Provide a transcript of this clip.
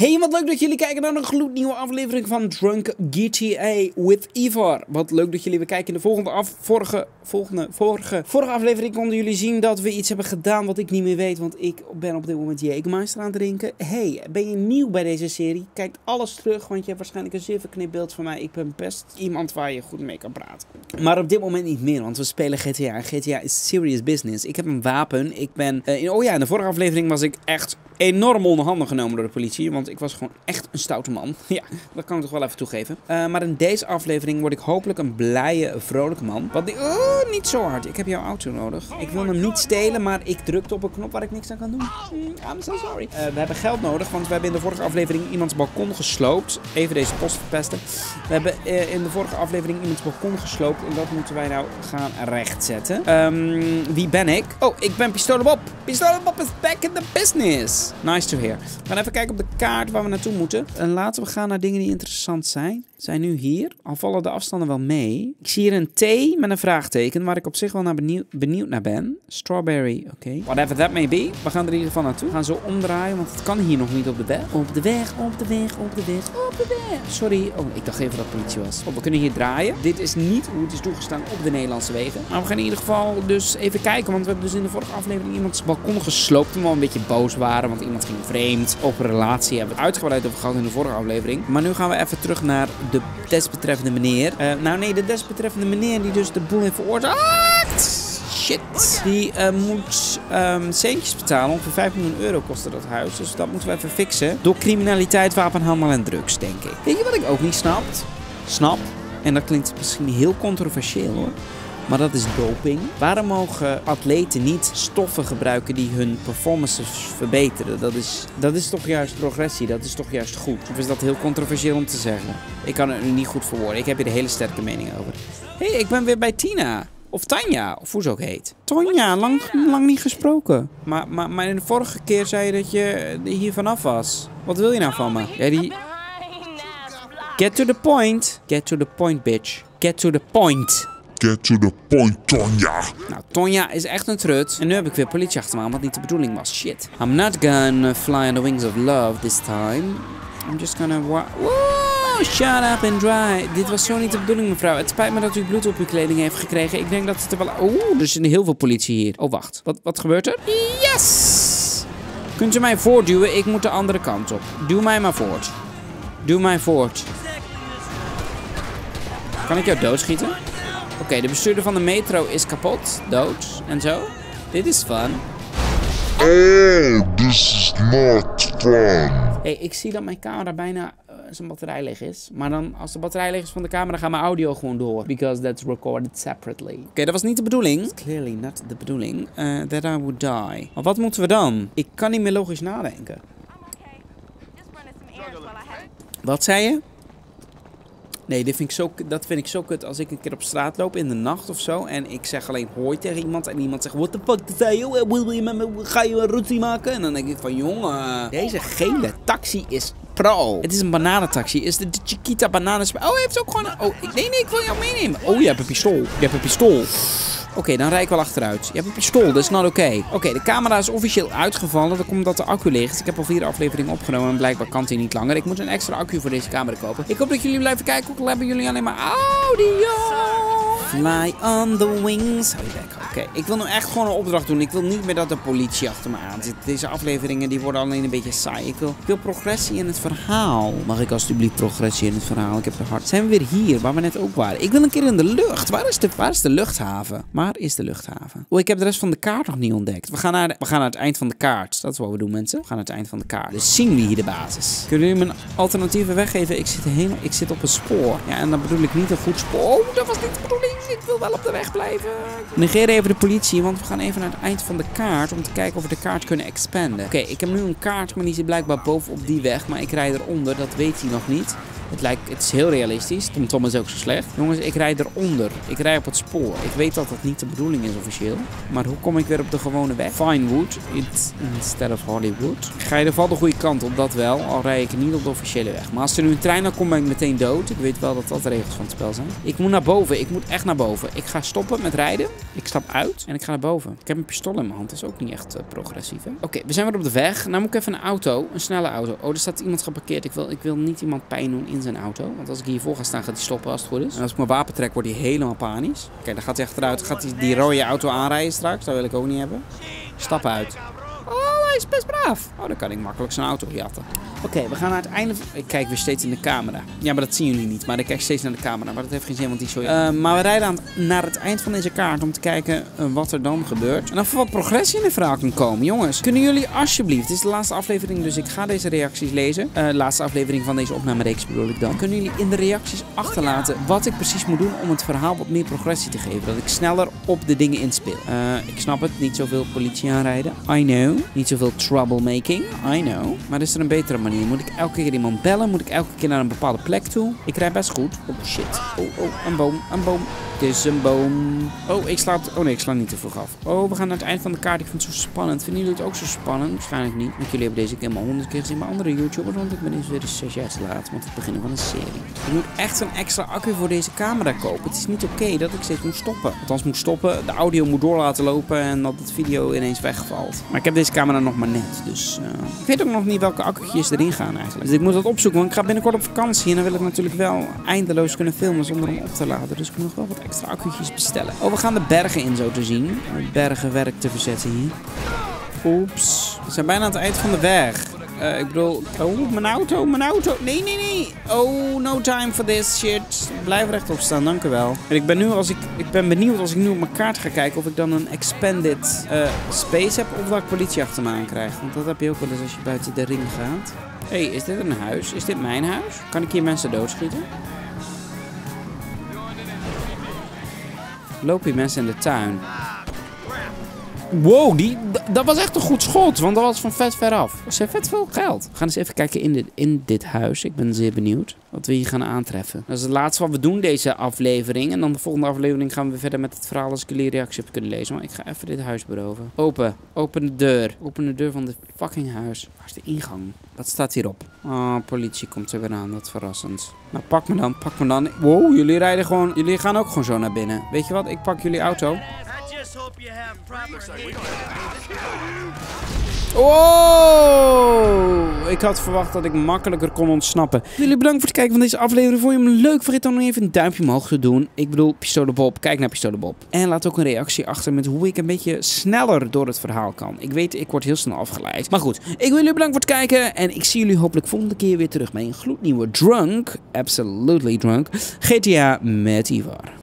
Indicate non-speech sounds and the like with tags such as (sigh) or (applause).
Hey, wat leuk dat jullie kijken naar een gloednieuwe aflevering van Drunk GTA with Ivar. Wat leuk dat jullie weer kijken in de volgende af... Vorige, volgende, vorige, vorige aflevering konden jullie zien dat we iets hebben gedaan wat ik niet meer weet. Want ik ben op dit moment Jägermeister aan het drinken. Hey, ben je nieuw bij deze serie? Kijk alles terug, want je hebt waarschijnlijk een zeer verknipt beeld van mij. Ik ben best iemand waar je goed mee kan praten. Maar op dit moment niet meer, want we spelen GTA. En GTA is serious business. Ik heb een wapen. Ik ben... eh, oh ja, in de vorige aflevering was ik echt enorm onder handen genomen door de politie. Want ik was gewoon echt een stoute man. (laughs) Ja, dat kan ik toch wel even toegeven. Eh, maar in deze aflevering word ik hopelijk een blije, vrolijke man. Want die... Oh, niet zo hard. Ik heb jouw auto nodig. Ik wil hem niet stelen, maar ik drukte op een knop waar ik niks aan kan doen. Mm, I'm so sorry. Eh, we hebben geld nodig, want we hebben in de vorige aflevering iemands balkon gesloopt. Even deze post verpesten. We hebben eh, in de vorige aflevering iemands balkon gesloopt. En dat moeten wij nou gaan rechtzetten. Ehm, wie ben ik? Oh, ik ben Pistolen Bob. Pistolen Bob is back in the business. Nice to hear. We gaan even kijken op de kaart waar we naartoe moeten. En laten we gaan naar dingen die interessant zijn. Zijn nu hier. Al vallen de afstanden wel mee. Ik zie hier een T met een vraagteken, waar ik op zich wel naar benieuwd, naar ben. Strawberry, oké. Whatever that may be. We gaan er in ieder geval naartoe. We gaan zo omdraaien, want het kan hier nog niet op de weg. Op de weg, op de weg, op de weg, op de weg. Sorry. Oh, ik dacht even dat het politie was. Oh, we kunnen hier draaien. Dit is niet hoe het is toegestaan op de Nederlandse wegen. Maar we gaan in ieder geval dus even kijken, want we hebben dus in de vorige aflevering iemands balkon gesloopt. Toen we al een beetje boos waren, want iemand ging vreemd. Een relatie hebben we het uitgebreid over gehad in de vorige aflevering. Maar nu gaan we even terug naar de desbetreffende meneer. Eh, nou nee, de desbetreffende meneer die dus de boel heeft veroorzaakt. Shit. Die eh, moet ehm, centjes betalen. Ongeveer 5 miljoen euro kostte dat huis. Dus dat moeten we even fixen. Door criminaliteit, wapenhandel en drugs, denk ik. Weet je wat ik ook niet snap? Snap. En dat klinkt misschien heel controversieel hoor. Maar dat is doping. Waarom mogen atleten niet stoffen gebruiken die hun performances verbeteren? Dat is, dat is toch juist progressie, dat is toch juist goed? Of is dat heel controversieel om te zeggen? Ik kan het nu niet goed verwoorden. Ik heb hier een hele sterke mening over. Hé, hey, ik ben weer bij Tina. Of Tanja, of hoe ze ook heet. Tonja, lang, lang niet gesproken. Maar, maar, maar in de vorige keer zei je dat je hier vanaf was. Wat wil je nou van me? Ja, die... Get to the point. Get to the point, bitch. Get to the point. Get to the point, Tonja. Nou, Tonja is echt een trut. En nu heb ik weer politie achter me aan, wat niet de bedoeling was. Shit. I'm not gonna fly on the wings of love this time. I'm just gonna... wa- shut up and dry. Dit was zo niet de bedoeling, mevrouw. Het spijt me dat u bloed op uw kleding heeft gekregen. Ik denk dat het er wel... Oeh, er is heel veel politie hier. Oh, wacht. Wat, wat gebeurt er? Yes! Kunt u mij voortduwen? Ik moet de andere kant op. Duw mij maar voort. Duw mij voort. Kan ik jou doodschieten? Oké, de bestuurder van de metro is kapot, dood en zo. Dit is fun. Oh, this is not fun. hey, ik zie dat mijn camera bijna eh, zijn batterij leeg is. Maar dan, als de batterij leeg is van de camera, gaat mijn audio gewoon door. Because that's recorded separately. Oké, dat was niet de bedoeling. Clearly not the bedoeling. eh, that I would die. Maar wat moeten we dan? Ik kan niet meer logisch nadenken. Okay. Just running some errands while I have Wat zei je? Nee, dit vind ik zo, dat vind ik zo kut als ik een keer op straat loop in de nacht of zo. En ik zeg alleen hoi tegen iemand. En iemand zegt, what the fuck zei je? Ga je een ruzie maken? En dan denk ik van, jongen, deze gele taxi is pro. Het is een bananentaxi. Is de, de Chiquita bananen... Oh, hij heeft ook gewoon een... Oh, nee, nee, ik wil jou meenemen. Oh, je hebt een pistool. Je hebt een pistool. Oké, dan rijd ik wel achteruit. Je hebt een pistool, dat is not oké. Oké, de camera is officieel uitgevallen. Dat komt omdat de accu ligt. Ik heb al vier afleveringen opgenomen en blijkbaar kan die niet langer. Ik moet een extra accu voor deze camera kopen. Ik hoop dat jullie blijven kijken, ook al hebben jullie alleen maar audio. Fly on the wings. Hou je. Oké, ik wil nu echt gewoon een opdracht doen. Ik wil niet meer dat de politie achter me aan zit. Deze afleveringen die worden alleen een beetje saai. Ik wil, progressie in het verhaal. Mag ik alsjeblieft progressie in het verhaal? Ik heb het hard. Zijn we weer hier, waar we net ook waren? Ik wil een keer in de lucht. Waar is de, waar is de luchthaven? Waar is de luchthaven? Oh, ik heb de rest van de kaart nog niet ontdekt. We gaan, naar de- we gaan naar het eind van de kaart. Dat is wat we doen, mensen. We gaan naar het eind van de kaart. Dus zien we hier de basis. Kunnen jullie me een alternatieve weg geven? Ik zit, helemaal, ik zit op een spoor. Ja, en dan bedoel ik niet een goed spoor. Oh, dat was niet de bedoeling. Ik wil wel op de weg blijven. Negeer even de politie, want we gaan even naar het eind van de kaart om te kijken of we de kaart kunnen expanden. Oké, ik heb nu een kaart, maar die zit blijkbaar bovenop die weg. Maar ik rijd eronder, dat weet hij nog niet. Het, lijkt, het is heel realistisch. Tom Tom is ook zo slecht. Jongens, ik rijd eronder. Ik rij op het spoor. Ik weet dat dat niet de bedoeling is officieel. Maar hoe kom ik weer op de gewone weg? Finewood instead of Hollywood. Ga in ieder de goede kant op, dat wel. Al rij ik niet op de officiële weg. Maar als er nu een trein dan komt, ben ik meteen dood. Ik weet wel dat dat de regels van het spel zijn. Ik moet naar boven. Ik moet echt naar boven. Ik ga stoppen met rijden. Ik stap uit en ik ga naar boven. Ik heb een pistool in mijn hand. Dat is ook niet echt eh, progressief? Oké, we zijn weer op de weg. Nou moet ik even een auto. Een snelle auto. Oh, er staat iemand geparkeerd. Ik wil, ik wil niet iemand pijn doen in zijn auto. Want als ik hiervoor ga staan, gaat hij stoppen als het goed is. En als ik mijn wapen trek, wordt hij helemaal panisch. Oké, dan gaat hij achteruit. Gaat hij die rode auto aanrijden straks. Dat wil ik ook niet hebben. Stap uit. Oh, hij is best braaf. Oh, dan kan ik makkelijk zijn auto jatten. Oké, we gaan naar het einde. Ik kijk weer steeds in de camera. Ja, maar dat zien jullie niet. Maar ik kijk steeds naar de camera. Maar dat heeft geen zin, want die zo... Eh, maar we rijden aan, naar het eind van deze kaart om te kijken eh, wat er dan gebeurt. En of er wat progressie in de verhaal kan komen. Jongens, kunnen jullie alsjeblieft... Dit is de laatste aflevering, dus ik ga deze reacties lezen. Eh laatste aflevering van deze opnamereeks bedoel ik dan. Kunnen jullie in de reacties achterlaten wat ik precies moet doen om het verhaal wat meer progressie te geven? Dat ik sneller op de dingen inspeel. Ik snap het, niet zoveel politie aanrijden. I know. Niet zoveel troublemaking. I know. Maar is er een betere manier? Moet ik elke keer iemand bellen? Moet ik elke keer naar een bepaalde plek toe? Ik rijd best goed. Oh shit. Oh, oh, een boom. Een boom. Het is een boom. Oh, ik sla. Oh nee, ik sla niet te vroeg af. Oh, we gaan naar het eind van de kaart. Ik vind het zo spannend. Vinden jullie het ook zo spannend? Waarschijnlijk niet. Want jullie hebben deze keer maar honderd keer gezien bij andere YouTubers. Want ik ben eens weer zes jaar te laat met het beginnen van een serie. Ik moet echt een extra accu voor deze camera kopen. Het is niet oké dat ik steeds moet stoppen. Althans moet stoppen. De audio moet door laten lopen. En dat het video ineens wegvalt. Maar ik heb deze camera nog maar net. Dus eh, ik weet ook nog niet welke accu'tjes gaan eigenlijk. Dus ik moet dat opzoeken. Want ik ga binnenkort op vakantie. En dan wil ik natuurlijk wel eindeloos kunnen filmen zonder hem op te laden. Dus ik moet nog wel wat extra accu'tjes bestellen. Oh, we gaan de bergen in zo te zien. De bergen werk te verzetten hier. Oeps. We zijn bijna aan het eind van de weg. Eh, ik bedoel... Oh, mijn auto, mijn auto. Nee, nee, nee. Oh, no time for this shit. Blijf rechtop staan, dank u wel. En ik ben nu, als ik... Ik ben benieuwd als ik nu op mijn kaart ga kijken of ik dan een expanded eh, space heb of dat ik politie achter me aan krijg. Want dat heb je ook wel eens als je buiten de ring gaat. Hé, hey, is dit een huis? Is dit mijn huis? Kan ik hier mensen doodschieten? Lopen hier mensen in de tuin? Wow, die, dat was echt een goed schot, want dat was van vet ver af. Dat is vet veel geld. We gaan eens even kijken in dit, in dit huis. Ik ben zeer benieuwd wat we hier gaan aantreffen. Dat is het laatste wat we doen deze aflevering. En dan de volgende aflevering gaan we verder met het verhaal als ik jullie reactie heb kunnen lezen. Maar ik ga even dit huis beroven. Open. Open de deur. Open de deur van dit fucking huis. Waar is de ingang? Wat staat hierop? Oh, politie komt er weer aan. Dat is verrassend. Nou, pak me dan. Pak me dan. Wow, jullie rijden gewoon... Jullie gaan ook gewoon zo naar binnen. Weet je wat? Ik pak jullie auto. I just hope you have proper hearing. Wow! Ik had verwacht dat ik makkelijker kon ontsnappen. Jullie bedankt voor het kijken van deze aflevering. Vond je hem leuk? Vergeet dan nog even een duimpje omhoog te doen. Ik bedoel, Pistolen Bob. Kijk naar Pistolen Bob. En laat ook een reactie achter met hoe ik een beetje sneller door het verhaal kan. Ik weet, ik word heel snel afgeleid. Maar goed, ik wil jullie bedanken voor het kijken. En ik zie jullie hopelijk volgende keer weer terug bij een gloednieuwe Drunk. Absolutely Drunk. GTA met Ivar.